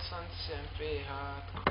San sempre errado.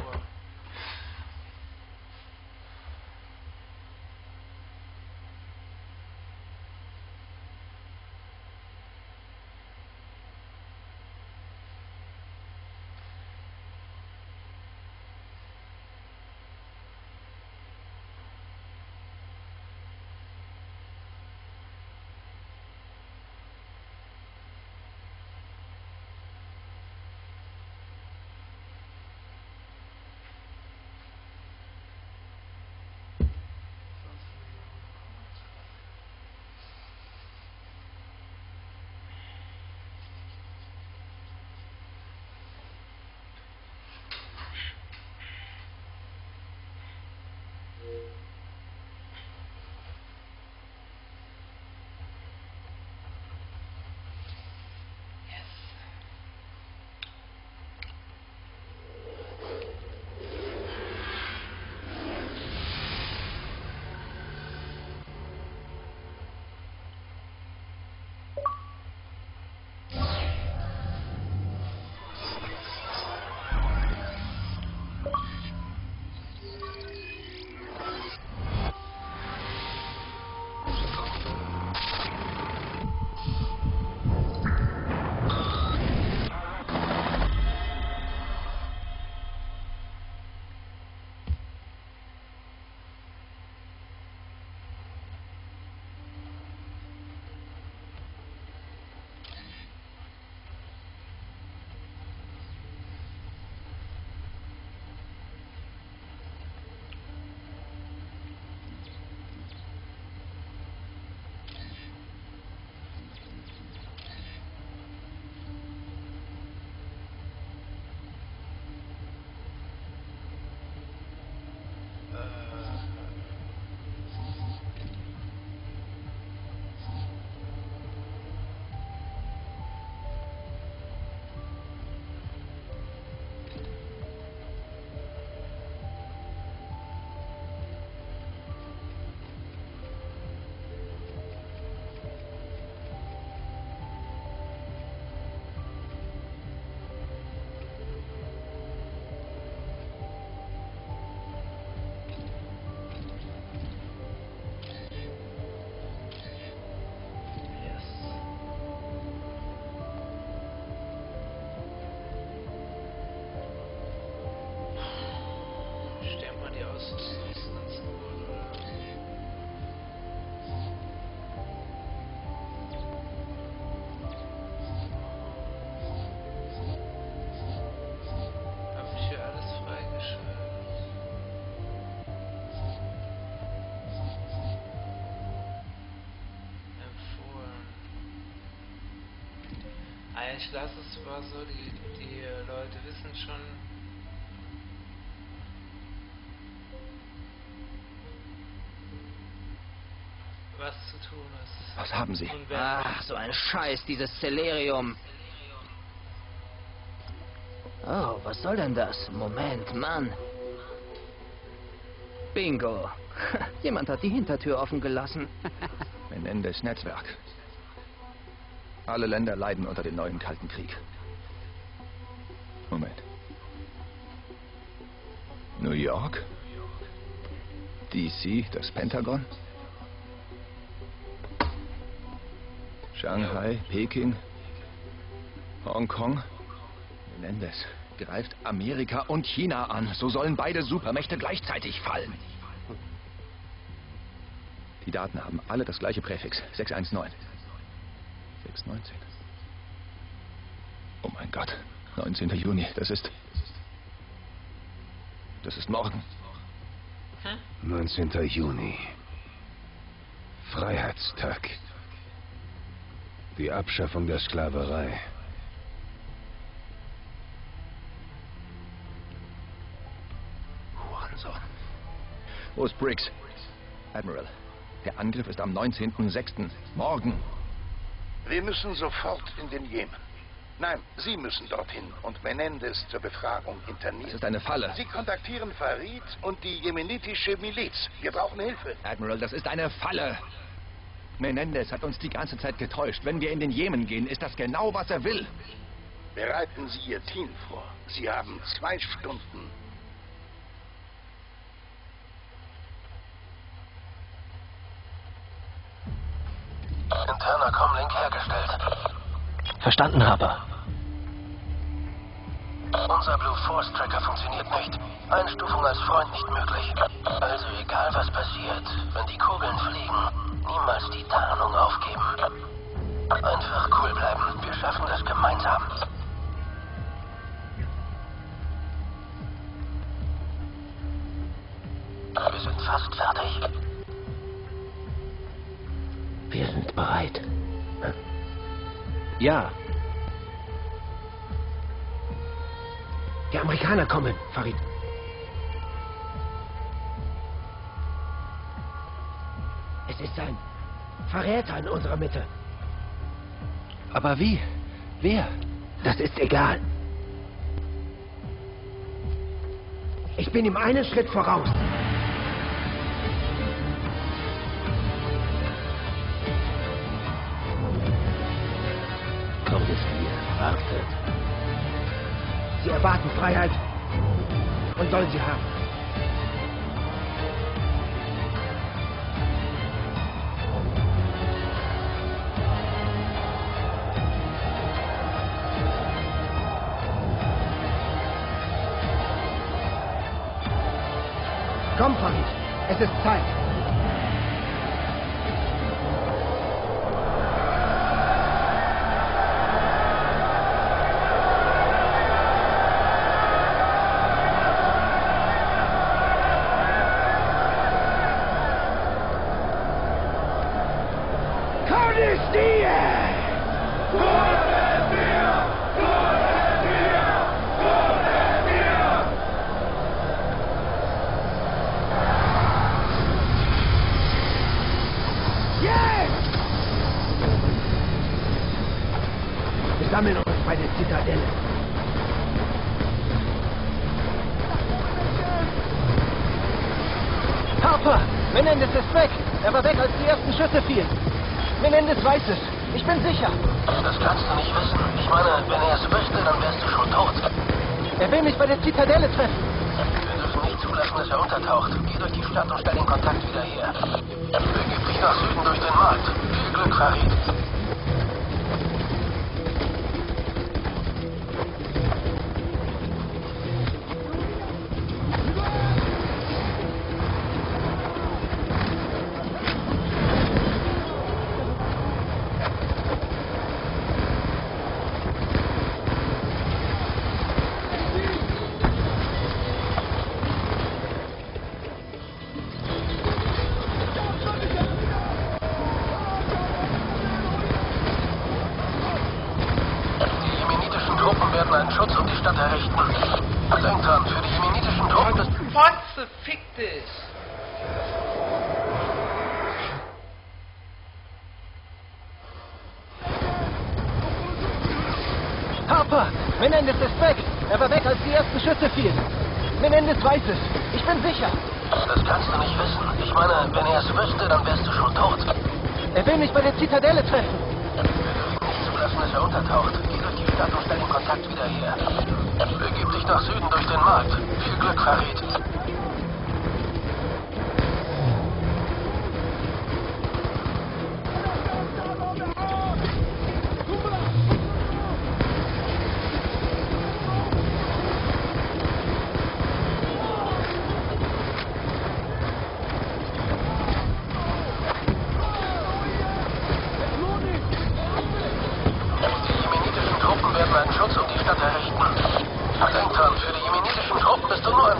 Ah, ich lasse es zwar so, die, die Leute wissen schon, was zu tun ist. Was haben Sie? Ach, so ein Scheiß, dieses Celerium. Oh, was soll denn das? Moment, Mann. Bingo. Jemand hat die Hintertür offen gelassen. Menendez Netzwerk. Alle Länder leiden unter dem neuen Kalten Krieg. Moment. New York? DC, das Pentagon? Shanghai, Peking, Hongkong? Menendez greift Amerika und China an. So sollen beide Supermächte gleichzeitig fallen. Die Daten haben alle das gleiche Präfix. 619. 619. Oh mein Gott. 19. Juni. Das ist... Das ist morgen. 19. Juni. Freiheitstag. Die Abschaffung der Sklaverei. Hurensohn. Wo ist Briggs? Admiral, der Angriff ist am 19.06. Morgen. Wir müssen sofort in den Jemen. Nein, Sie müssen dorthin und Menendez zur Befragung internieren. Das ist eine Falle. Sie kontaktieren Farid und die jemenitische Miliz. Wir brauchen Hilfe. Admiral, das ist eine Falle. Menendez hat uns die ganze Zeit getäuscht. Wenn wir in den Jemen gehen, ist das genau, was er will. Bereiten Sie Ihr Team vor. Sie haben zwei Stunden Comlink hergestellt. Verstanden, Harper. Unser Blue Force Tracker funktioniert nicht. Einstufung als Freund nicht möglich. Also egal was passiert, wenn die Kugeln fliegen, niemals die Tarnung aufgeben. Einfach cool bleiben. Wir schaffen das gemeinsam. Wir sind fast fertig. Wir sind bereit. Ja. Die Amerikaner kommen, Farid. Es ist ein Verräter in unserer Mitte. Aber wie? Wer? Das ist egal. Ich bin ihm einen Schritt voraus. erwartet. Sie erwarten Freiheit und sollen sie haben. Komm, Farid, es ist Zeit. Weitersuchen durch den Wald. Viel Glück, Farid.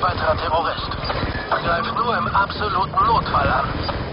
weiterer Terrorist. Greif nur im absoluten Notfall an.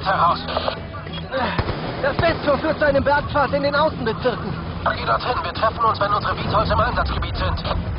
Stadt heraus. Das Besttor führt zu einem Bergpfad in den Außenbezirken. Geh dorthin, wir treffen uns, wenn unsere Beatholes im Einsatzgebiet sind.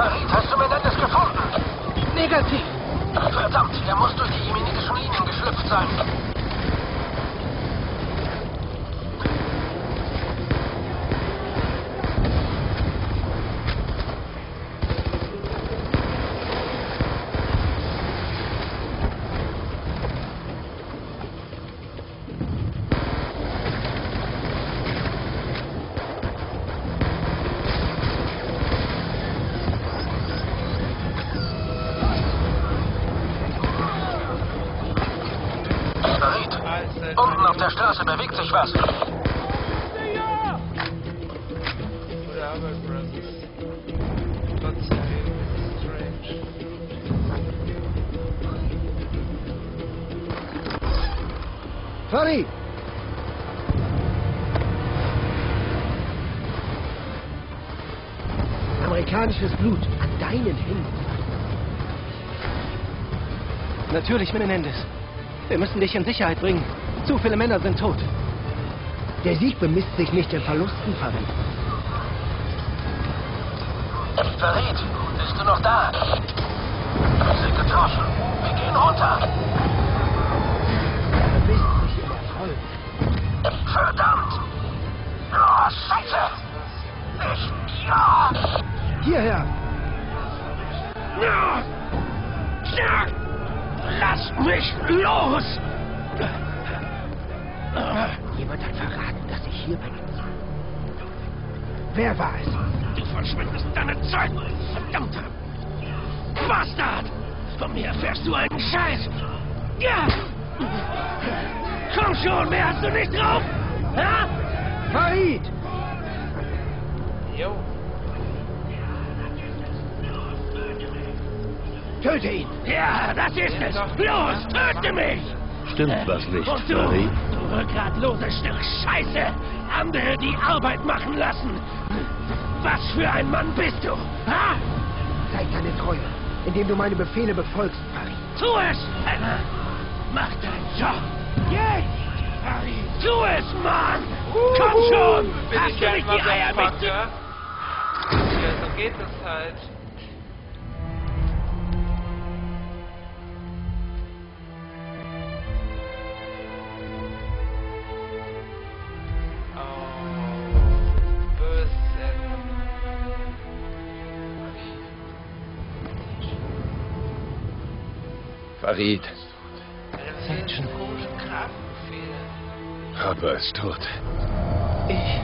Farid, hast du Menendez gefunden? Negativ. Verdammt, er muss durch die jemenitischen Linien geschlüpft sein. Natürlich, Menendez. Wir müssen dich in Sicherheit bringen. Zu viele Männer sind tot. Der Sieg bemisst sich nicht in Verlusten, Farid. Farid, bist du noch da? Wir sind getroffen. Wir gehen runter. Er bemisst sich im Erfolg. Verdammt! Oh, Scheiße! Ich, ja! Hierher! Ja! Ja! Lass mich los! Jemand hat verraten, dass ich hier bin. Wer war es? Du verschwendest deine Zeit, verdammter Bastard! Von mir erfährst du einen Scheiß! Ja! Komm schon, mehr hast du nicht drauf! Ja? Farid! Jo. Töte ihn! Ja, das ist es! Los, töte mich! Stimmt was nicht, Und du, Farid? du rückgratloses Stück Scheiße! Andere die Arbeit machen lassen! Was für ein Mann bist du? Ha? Zeig deine Treue, indem du meine Befehle befolgst, Farid. Tu es, Penner! Mach deinen Job! Jetzt! Harry, tu es, Mann! Komm schon! Bin Hast ich du nicht die Eier. Motherfucker? Ja, so geht es halt. Kraftbefehle. Papa ist tot. Ich,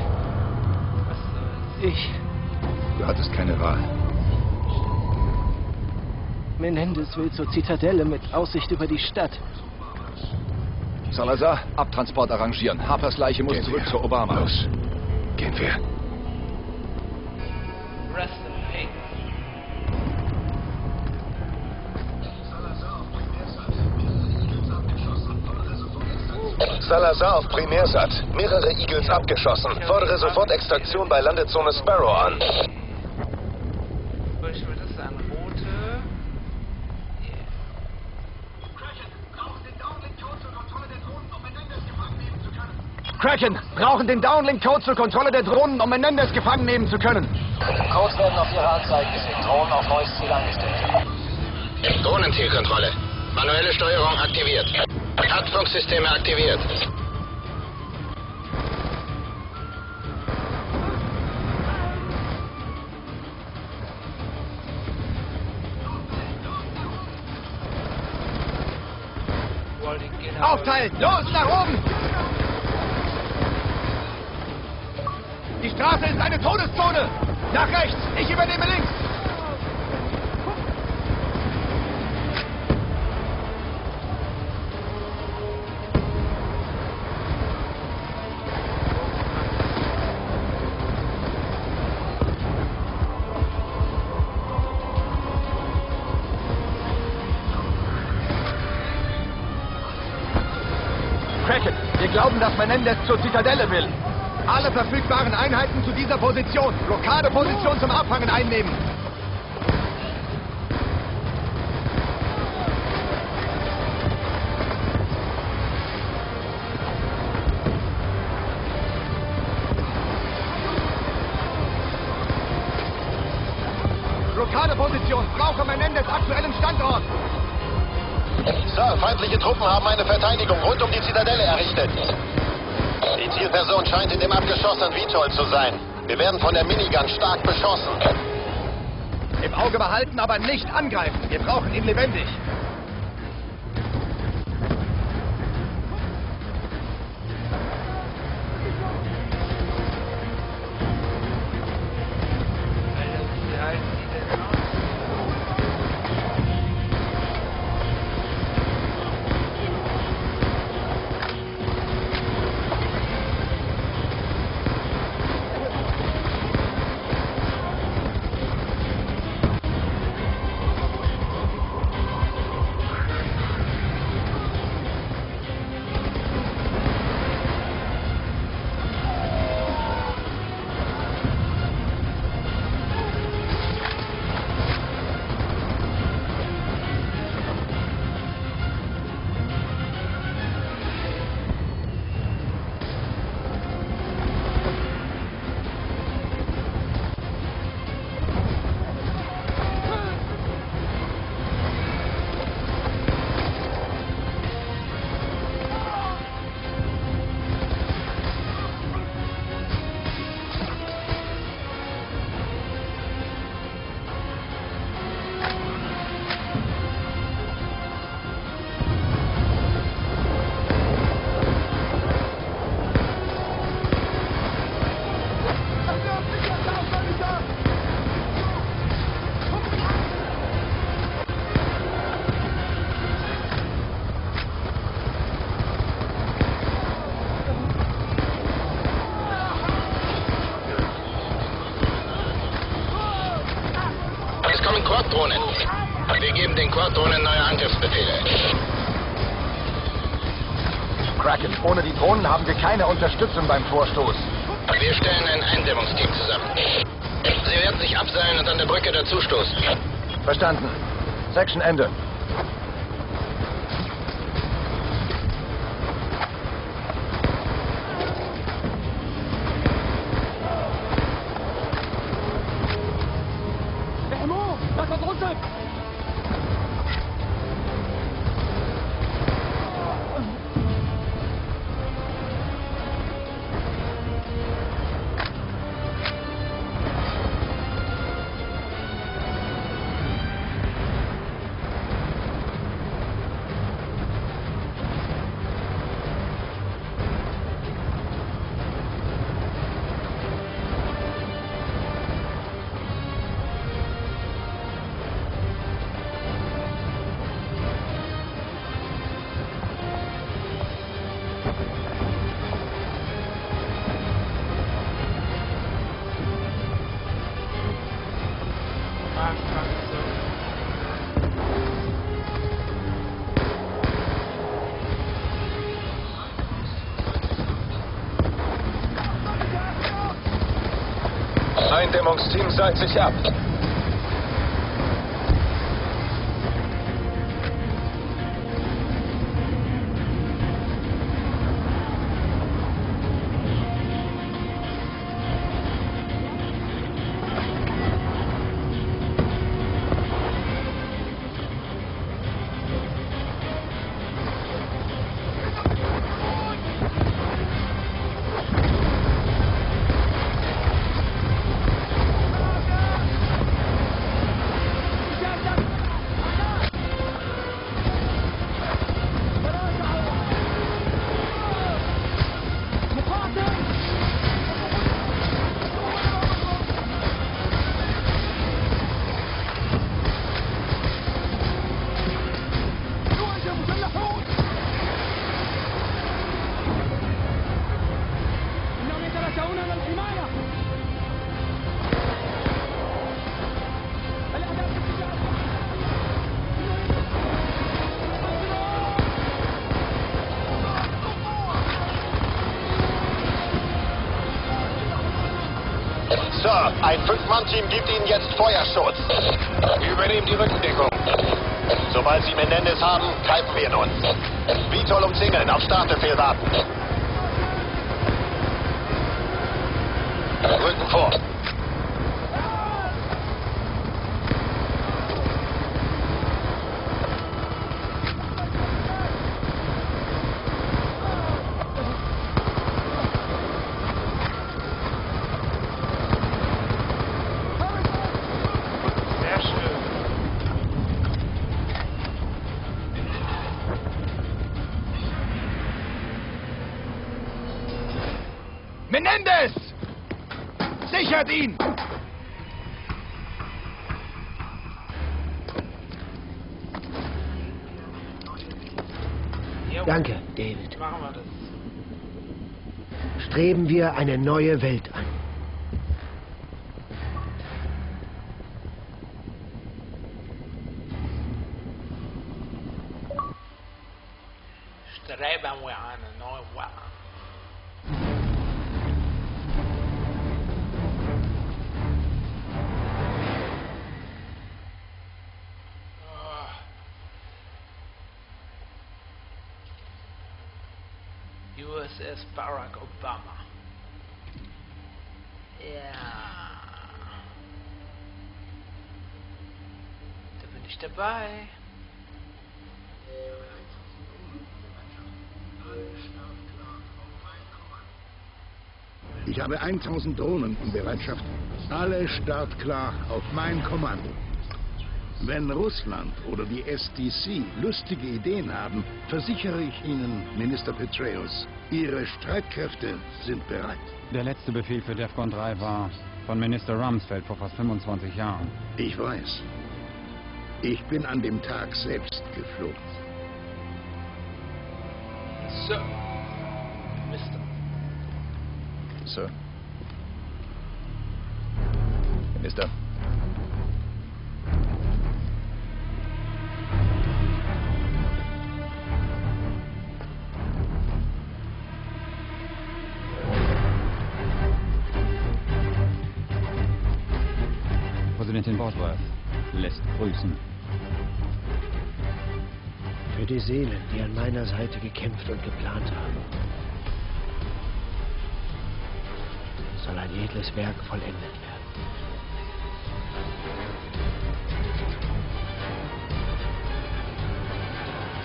Was soll's? ich, du hattest keine Wahl. Menendez will zur Zitadelle mit Aussicht über die Stadt. Salazar, Abtransport arrangieren. Harpers Leiche muss Gehen zurück wir. zu Obama. Los. Gehen wir. Rest Salazar auf Primärsat. Mehrere Eagles abgeschossen. Fordere sofort Extraktion bei Landezone Sparrow an. Kraken, brauchen den Downlink-Code zur Kontrolle der Drohnen, um Menendez gefangen nehmen zu können. Codes werden auf Ihrer Anzeige gesehen. Drohnen auf neues Ziel eingestellt. Drohnenzielkontrolle. Manuelle Steuerung aktiviert. Taktfunksysteme aktiviert. Aufteilen! Los, nach oben! Die Straße ist eine Todeszone! Nach rechts! Ich übernehme links! Dass Menendez zur Zitadelle will. Alle verfügbaren Einheiten zu dieser Position. Blockadeposition zum Abfangen einnehmen. Sir, feindliche Truppen haben eine Verteidigung rund um die Zitadelle errichtet. Die Zielperson scheint in dem abgeschossenen Vitol zu sein. Wir werden von der Minigun stark beschossen. Im Auge behalten, aber nicht angreifen. Wir brauchen ihn lebendig. Drohnen. Wir geben den Quad-Drohnen neue Angriffsbefehle. Kraken, ohne die Drohnen haben wir keine Unterstützung beim Vorstoß. Wir stellen ein Eindämmungsteam zusammen. Sie werden sich abseilen und an der Brücke dazustoßen. Verstanden. Section Ende. Eindämmungsteam seilt sich ab. Ein Fünf-Mann-Team gibt Ihnen jetzt Feuerschutz. Übernehmen die Rückendeckung. Sobald Sie Menendez haben, greifen wir ihn uns. Vitol umzingeln, auf Startbefehl warten. Rücken vor. Sichert ihn! Danke, David. Machen wir das. Streben wir eine neue Welt habe 1000 Drohnen in Bereitschaft. Alle startklar auf mein Kommando. Wenn Russland oder die SDC lustige Ideen haben, versichere ich Ihnen, Minister Petraeus, Ihre Streitkräfte sind bereit. Der letzte Befehl für DEFCON 3 war von Minister Rumsfeld vor fast 25 Jahren. Ich weiß. Ich bin an dem Tag selbst geflogen. So. Sir. Minister. Präsidentin Bosworth lässt grüßen. Für die Seelen, die an meiner Seite gekämpft und geplant haben. Edles Werk vollendet werden.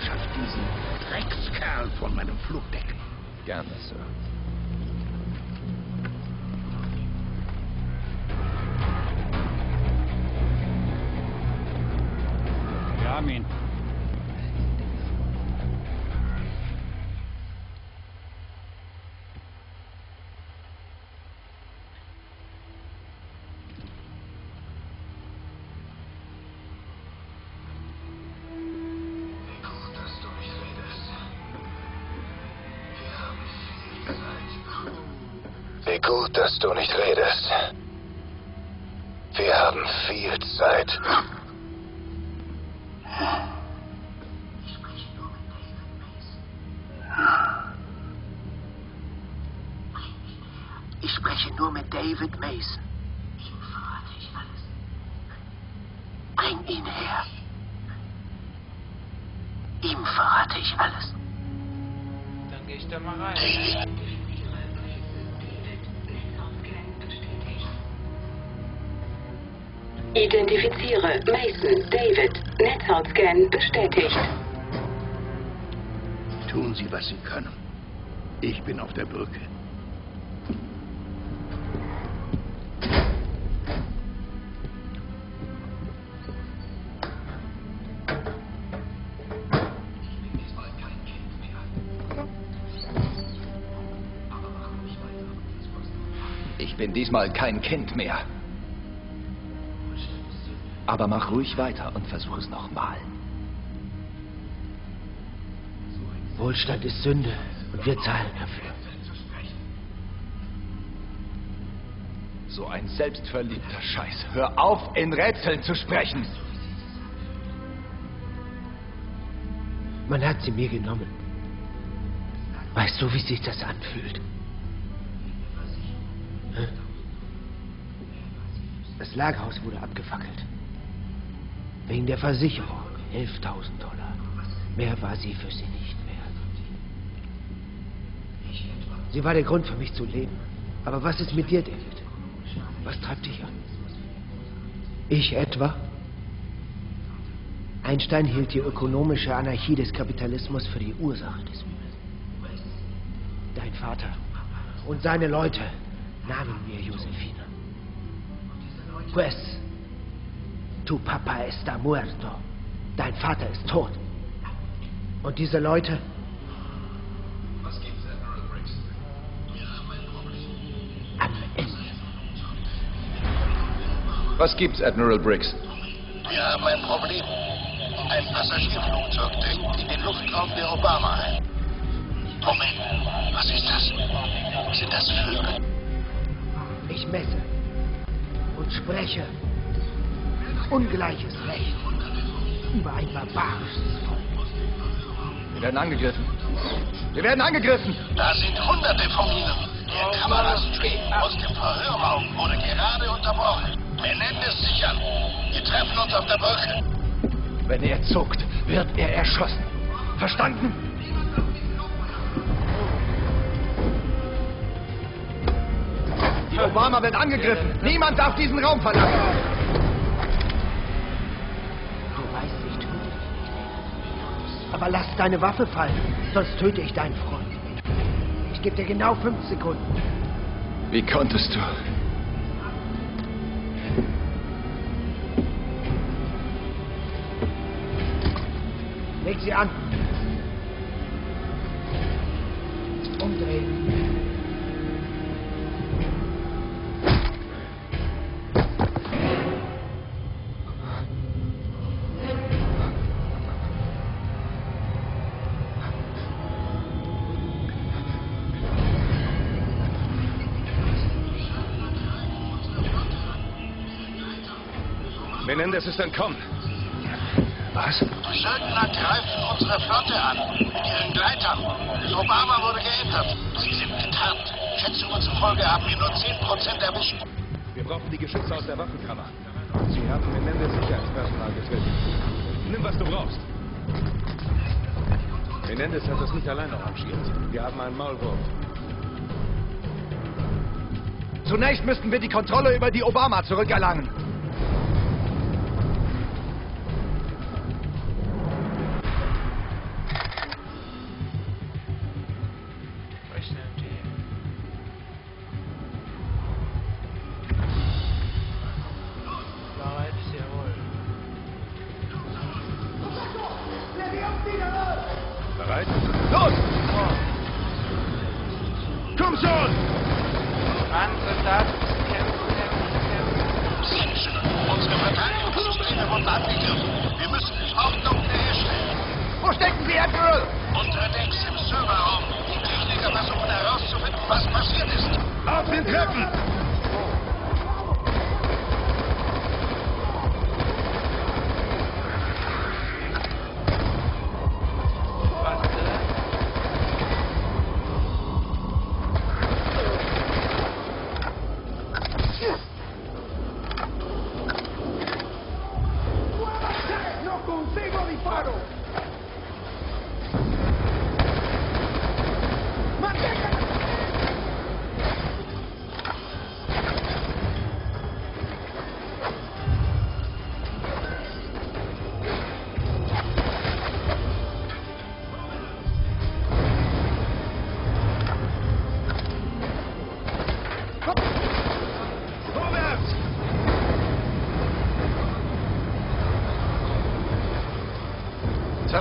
Schaff diesen Dreckskerl von meinem Flugdeck. Gerne, Sir. Ihm verrate ich alles. Dann gehe ich da mal rein. Identifiziere Mason David. Netzhautscan bestätigt. Tun Sie, was Sie können. Ich bin auf der Brücke. Bin diesmal kein Kind mehr. Aber mach ruhig weiter und versuch es nochmal. Wohlstand ist Sünde und wir zahlen dafür. So ein selbstverliebter Scheiß. Hör auf, in Rätseln zu sprechen. Man hat sie mir genommen. Weißt du, wie sich das anfühlt? Das Lagerhaus wurde abgefackelt. Wegen der Versicherung. 11.000 Dollar. Mehr war sie für sie nicht wert. Sie war der Grund für mich zu leben. Aber was ist mit dir, David? Was treibt dich an? Ich etwa? Einstein hielt die ökonomische Anarchie des Kapitalismus für die Ursache des Übels. Dein Vater und seine Leute nahmen mir Josefina. Pues, tu Papa está muerto. Dein Vater ist tot. Und diese Leute? Am Ende. Was gibt's, Admiral Briggs? Wir haben ein Problem. Ein Passagierflugzeug dringt in den Luftraum der Obama ein. Moment, was ist das? Sind das Vögel? Ich messe spreche ungleiches Recht über ein barbarisches Volk. Wir werden angegriffen. Wir werden angegriffen! Da sind hunderte von ihnen. Der Kamerastream aus dem Verhörraum wurde gerade unterbrochen. Menendez sichern. Wir treffen uns auf der Brücke. Wenn er zuckt, wird er erschossen. Verstanden? Obama wird angegriffen. Niemand darf diesen Raum verlassen. Du weißt, ich töte dich nicht. Aber lass deine Waffe fallen, sonst töte ich deinen Freund. Ich gebe dir genau fünf Sekunden. Wie konntest du? Leg sie an. Menendez ist entkommen. Was? Die Söldner greifen unsere Flotte an. Mit ihren Gleitern. Obama wurde geentert. Sie sind getarnt. Schätzungen zufolge haben wir nur 10% erwischt. Wir brauchen die Geschütze aus der Waffenkammer. Sie haben Menendez Sicherheitspersonal getötet. Nimm, was du brauchst. Menendez hat das nicht allein arrangiert. Wir haben einen Maulwurf. Zunächst müssten wir die Kontrolle über die Obama zurückerlangen.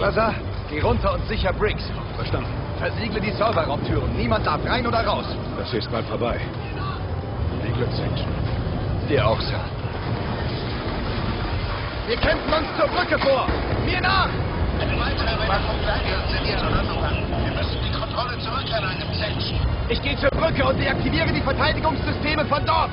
Salazar, geh runter und sicher Briggs. Verstanden. Versiegle die Serverraumtüren. Niemand darf rein oder raus. Das ist bald vorbei. Viel Glück, Section. Dir auch, Sir. Wir kämpfen uns zur Brücke vor. Mir nach! Eine weitere Überwachung sind von Anfang an. Wir müssen die Kontrolle zurückerlangen, Section. Ich gehe zur Brücke und deaktiviere die Verteidigungssysteme von dort.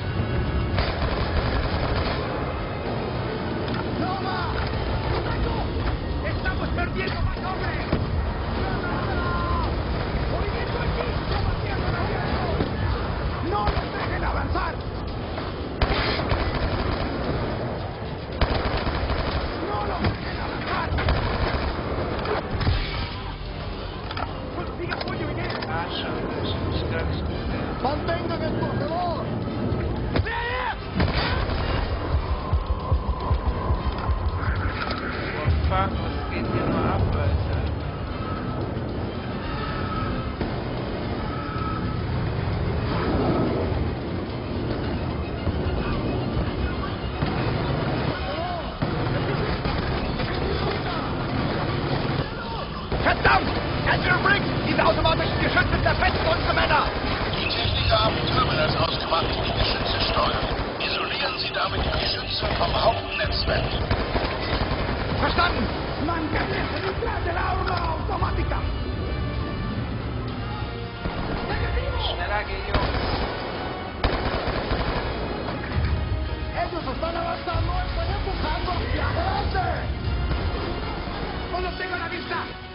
Verdammt! Admiral Briggs, diese automatischen Geschütze zerfetzen unsere Männer! Die Techniker haben Terminals ausgemacht, die die Geschütze steuern. Isolieren Sie damit die Geschütze vom Hauptnetzwerk. Verstanden! Schneller geh, Jungs. Ah,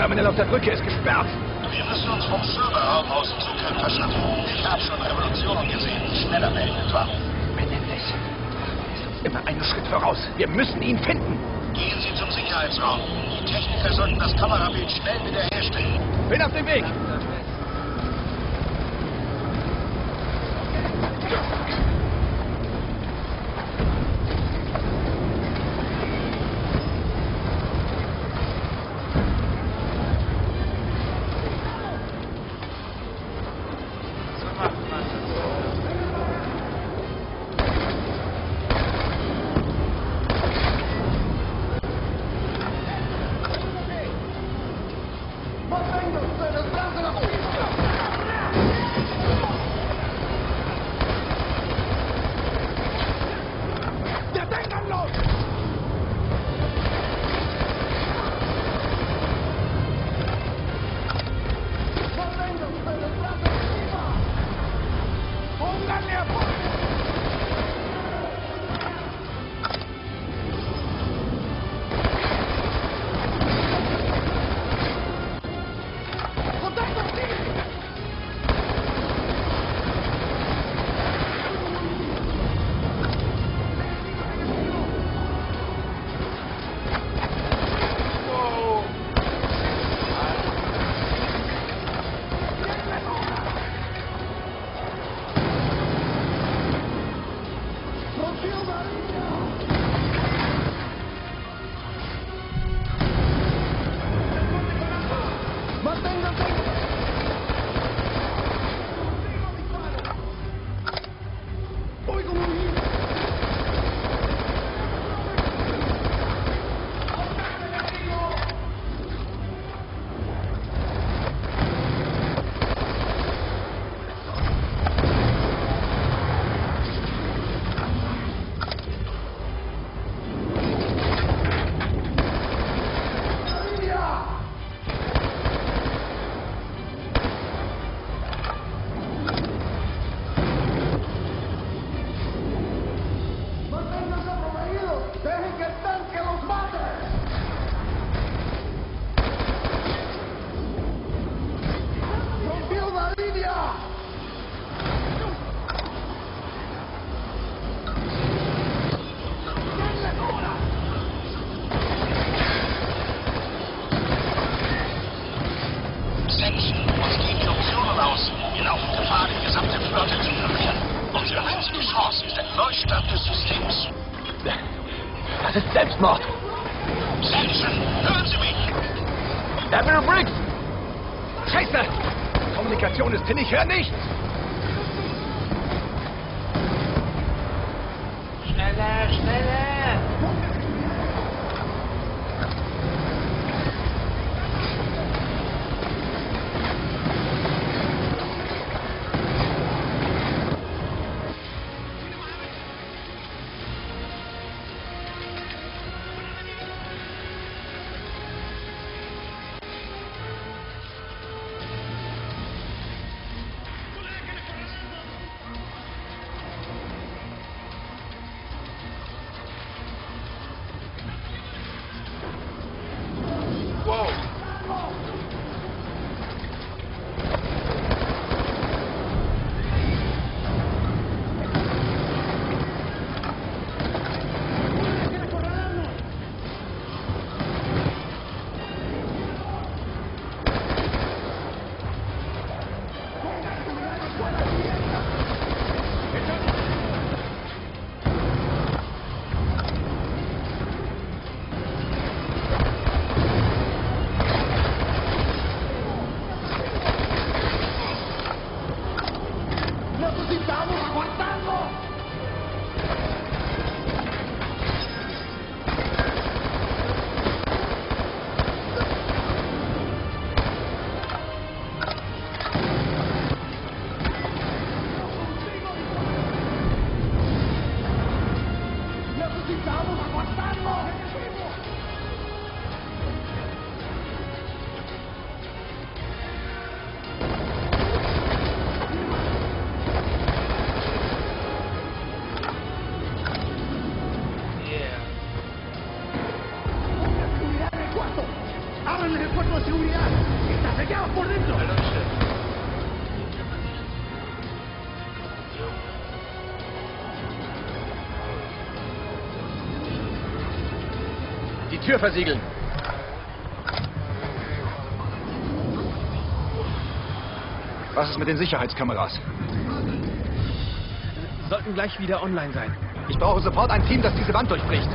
Kontrollterminal auf der Brücke ist gesperrt. Wir müssen uns vom Serverraum aus Zugriff verschaffen. Ich habe schon Revolutionen gesehen, die schneller melden etwa. Menendez ist uns immer einen Schritt voraus. Wir müssen ihn finden. Gehen Sie zum Sicherheitsraum. Die Techniker sollten das Kamerabild schnell wiederherstellen. Bin auf dem Weg. Versiegeln. Was ist mit den Sicherheitskameras? Sollten gleich wieder online sein. Ich brauche sofort ein Team, das diese Wand durchbricht.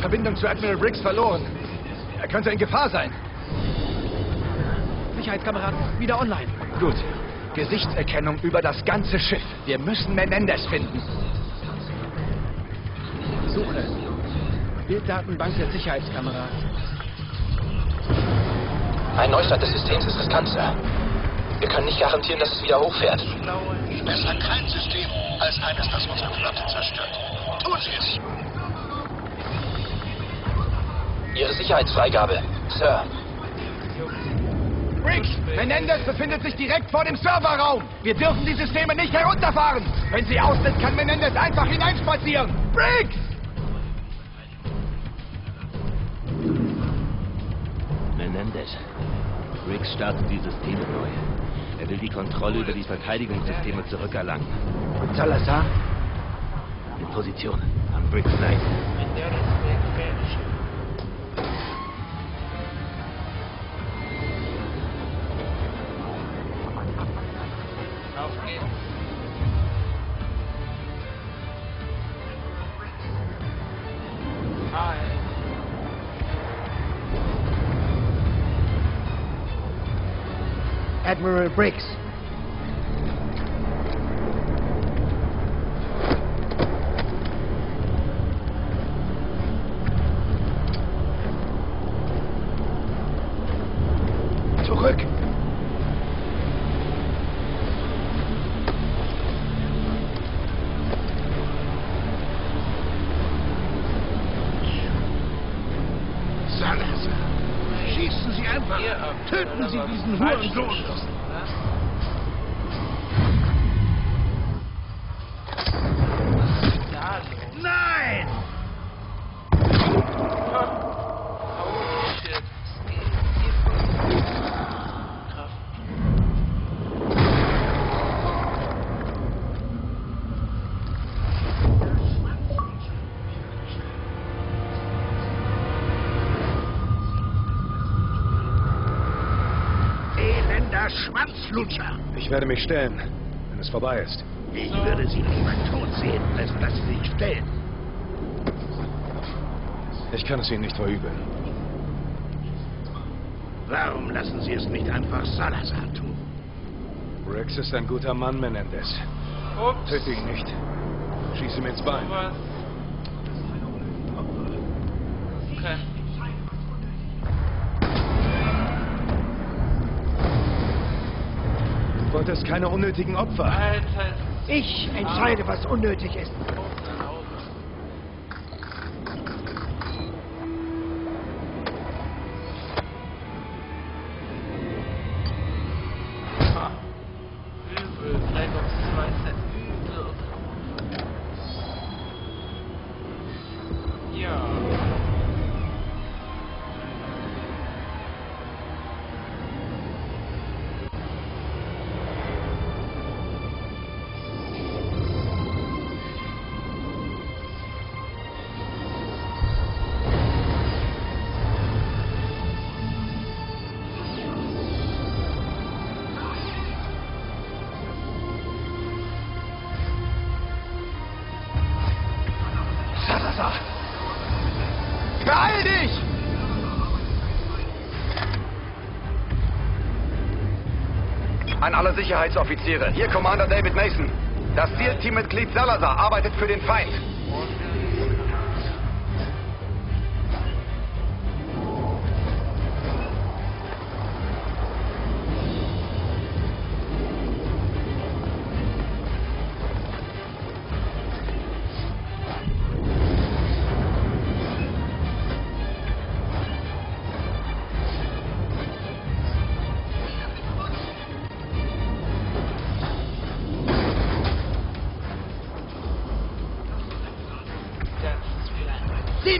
Verbindung zu Admiral Briggs verloren. Er könnte in Gefahr sein. Sicherheitskameras wieder online. Gut. Gesichtserkennung über das ganze Schiff. Wir müssen Menendez finden. Suche. Bilddatenbank der Sicherheitskameras. Ein Neustart des Systems ist riskant, Sir. Wir können nicht garantieren, dass es wieder hochfährt. Besser kein System als eines, das unsere Flotte zerstört. Tun Sie es! Ihre Sicherheitsfreigabe, Sir. Briggs, Menendez befindet sich direkt vor dem Serverraum. Wir dürfen die Systeme nicht herunterfahren. Wenn sie aus sind, kann Menendez einfach hineinspazieren. Briggs! Riggs startet die Systeme neu. Er will die Kontrolle über die Verteidigungssysteme zurückerlangen. Und Salazar? In Position. An Briggs Seite. Admiral Briggs. Schwanzflutscher! Ich werde mich stellen, wenn es vorbei ist. Ich würde Sie lieber tot sehen, als dass Sie sich stellen. Ich kann es Ihnen nicht verübeln. Warum lassen Sie es nicht einfach Salazar tun? Rex ist ein guter Mann, Menendez. Ups. Töte ihn nicht. Schieß ihm ins Bein. Du wolltest keine unnötigen Opfer. Alter. Ich entscheide, was unnötig ist. Alle Sicherheitsoffiziere. Hier Commander David Mason. Das SEAL-Teammitglied Salazar arbeitet für den Feind.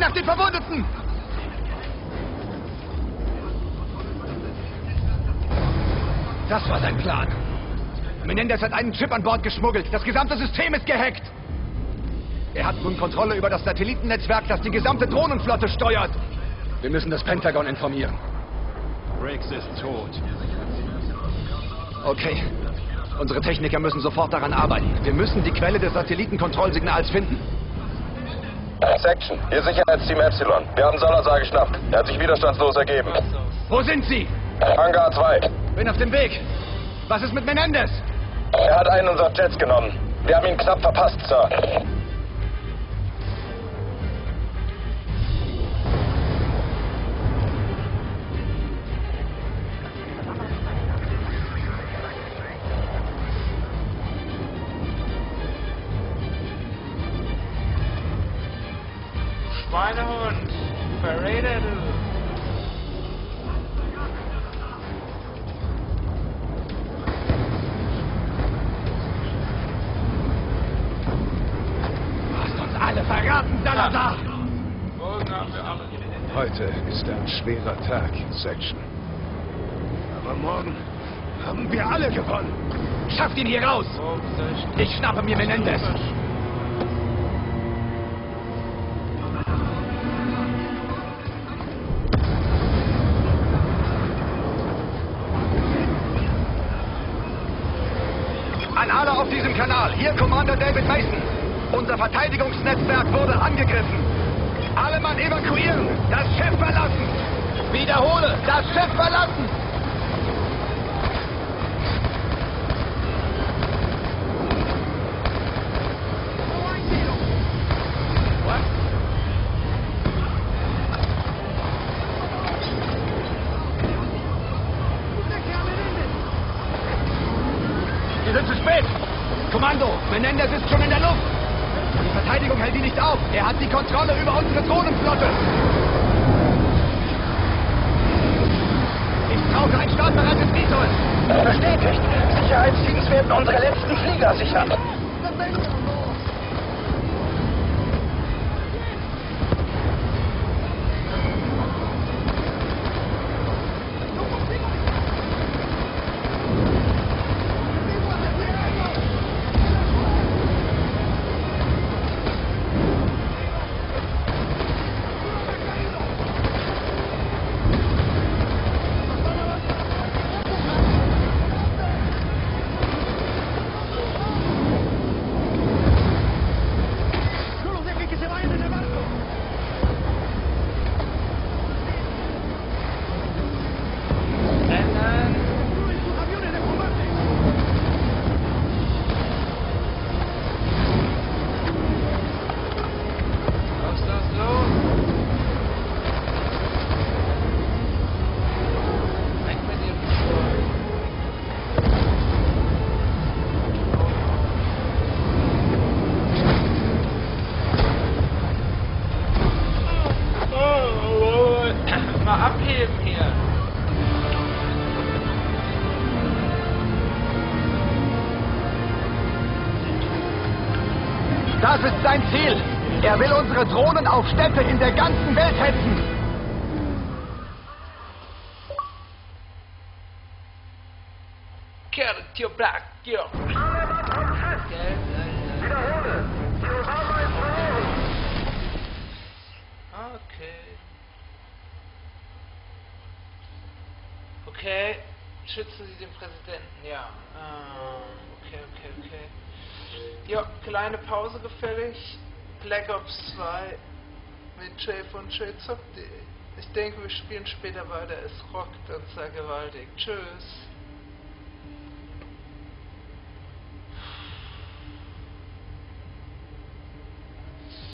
Nach den Verwundeten! Das war sein Plan. Menendez hat einen Chip an Bord geschmuggelt. Das gesamte System ist gehackt. Er hat nun Kontrolle über das Satellitennetzwerk, das die gesamte Drohnenflotte steuert. Wir müssen das Pentagon informieren. Briggs ist tot. Okay. Unsere Techniker müssen sofort daran arbeiten. Wir müssen die Quelle des Satellitenkontrollsignals finden. Section, hier Sicherheitsteam Epsilon. Wir haben Salazar geschnappt. Er hat sich widerstandslos ergeben. Wo sind Sie? Hangar 2. Bin auf dem Weg. Was ist mit Menendez? Er hat einen unserer Jets genommen. Wir haben ihn knapp verpasst, Sir. Alle Heute ist ein schwerer Tag, Section. Aber morgen haben wir alle gewonnen. Schafft ihn hier raus! Ich schnappe mir Menendez! Schiff verlassen. Drohnen auf Städte in der ganzen Welt hetzen. Get it, your back, yo. Okay. Okay, schützen Sie den Präsidenten, ja. Ah, okay, okay, okay. Ja, kleine Pause gefällig. Black Ops 2 mit Jay von jzock.de. Ich denke, wir spielen später weiter. Es rockt und sei gewaltig. Tschüss.